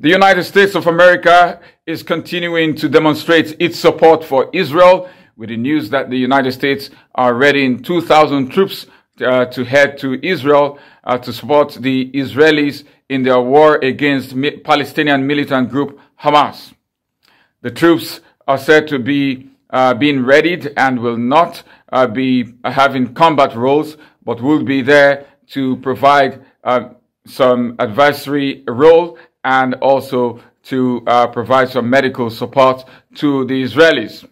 The United States of America is continuing to demonstrate its support for Israel with the news that the United States are readying 2,000 troops uh, to head to Israel uh, to support the Israelis in their war against Palestinian militant group Hamas. The troops are said to be uh, being readied and will not uh, be having combat roles, but will be there to provide uh, some advisory role and also to uh, provide some medical support to the Israelis.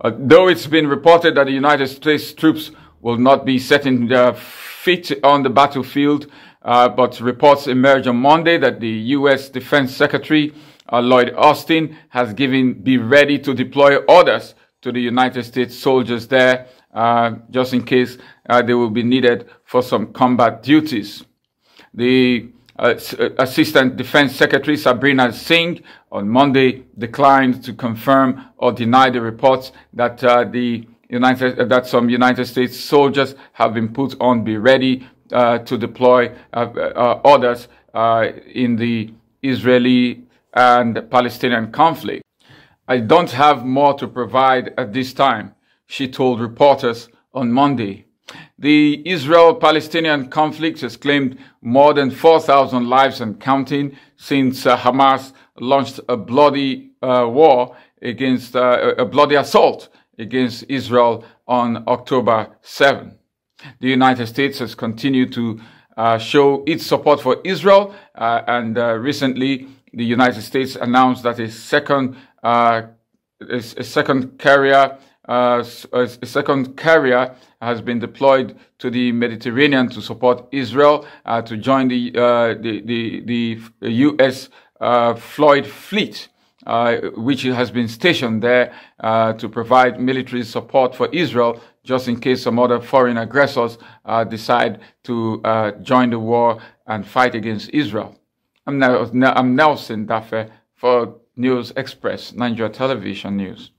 Uh, though it's been reported that the United States troops will not be setting their feet on the battlefield, uh, but reports emerged on Monday that the U.S. Defense Secretary uh, Lloyd Austin has given be ready to deploy orders to the United States soldiers there, uh, just in case uh, they will be needed for some combat duties. The uh, uh, Assistant Defense Secretary Sabrina Singh on Monday declined to confirm or deny the reports that uh, the United uh, that some United States soldiers have been put on be ready uh, to deploy uh, orders in the Israeli and Palestinian conflict. I don't have more to provide at this time, she told reporters on Monday. The Israel-Palestinian conflict has claimed more than 4,000 lives and counting since uh, Hamas launched a bloody uh, war against, uh, a bloody assault against Israel on October 7. The United States has continued to uh, show its support for Israel, uh, and uh, recently the United States announced that a second, a, a second carrier uh, a second carrier has been deployed to the Mediterranean to support Israel uh, to join the, uh, the, the, the, U.S. Uh, Floyd Fleet, uh, which has been stationed there uh, to provide military support for Israel just in case some other foreign aggressors decide to join the war and fight against Israel. I'm, now, I'm Nelson Daffe for News Express, Nigeria Television News.